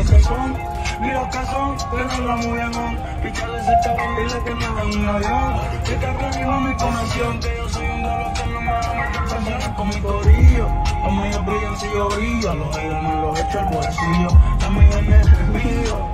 los calzones, mira los calzones, pero la muy amón. Pichale cerca para dile que me dan un avión. Que te arriba mi conexión, que yo soy un dolor que no me da más confesiones con mi corillo. Como ellos brillan si yo brillo, los aires no los echo al bolsillo. También en el mío.